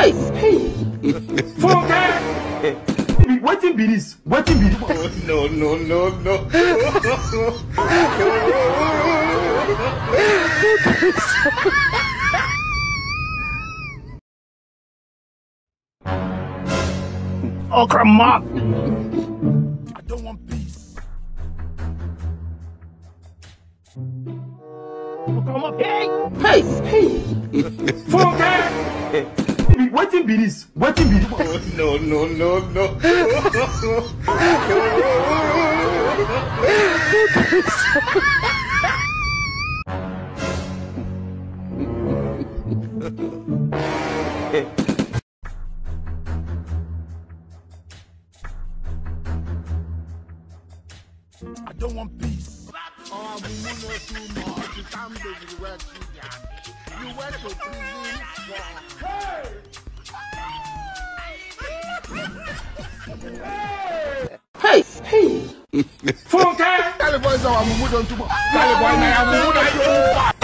Hey, hey. Funke! Wetin be this? Wetin be this? Oh, no, no, no, no. Okromop. I don't want peace. Okromop. Hey, hey, hey. Funke! Wetin be this? Wetin be this? Oh, no, no, no, no. I don't want peace. Oh, I'm know too much. You can't do the work you done. You went to prison for Hey, hey. Funke! California is our mumu don't too much. California, I am mumu don't too much.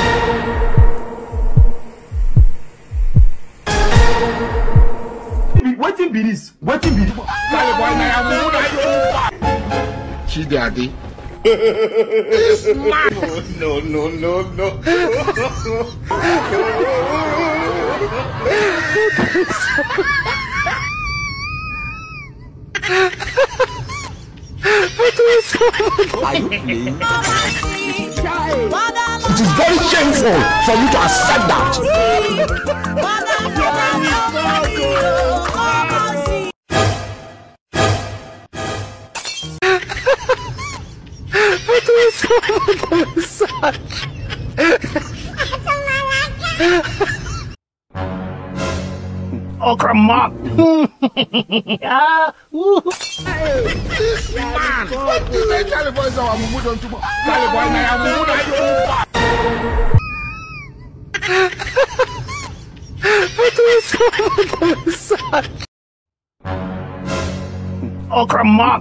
Wetin be this? Wetin be this? California, I am mumu don't too much. Chidadi. No, no, no, no. It is very shameful for you to accept that. Okra mop. Ah, woo. Man, what do you say California is our mumu don't too much? California, I am mumu don't too much. Okromop.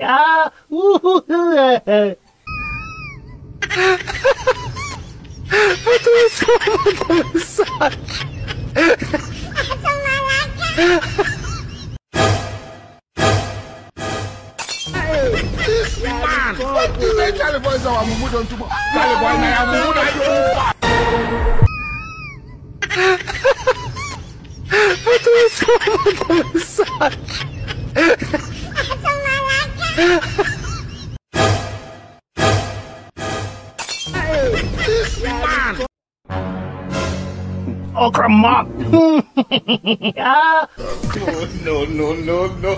ah, woo. Man, what do you say California is our mumu don't too much? California, I am mumu don't Okromop. no, no, no, no.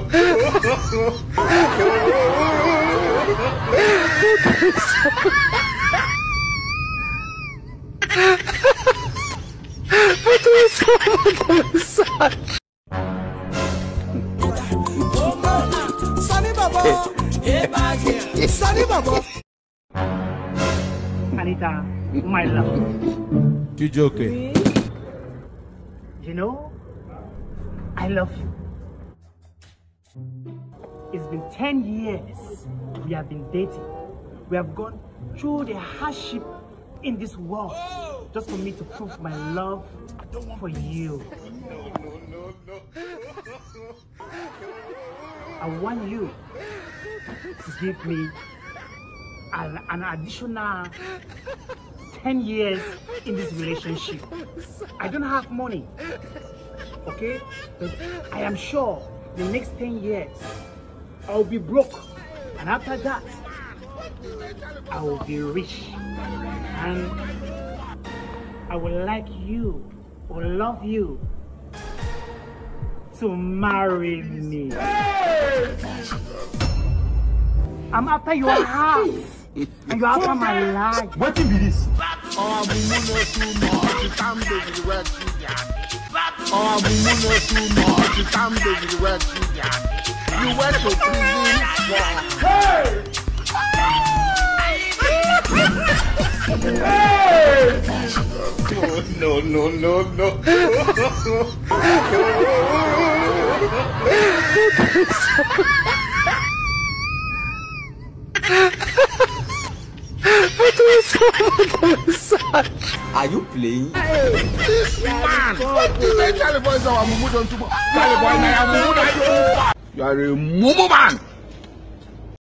Sunny Baba. Sunny Baba. Anita, my love. You joking? You know, I love you. It's been 10 years we have been dating. We have gone through the hardship in this world just for me to prove my love for you. I want you to give me an, an additional 10 years in this relationship. I don't have money, okay? But I am sure the next 10 years I'll be broke. And after that, I will be rich. And I will like you, will love you to marry me. I'm after your heart. And you're after my life. what be this? Oh, mumu know too much. Can't do the work you done. Oh, mumu know too much. Can't do the work you done. You went to prison for No, no, no, no. Are you playing? This man. What do you say Charlie Boy is our mumu don't too much? Charlie Boy, now mumu don't too much. You are a mumu man.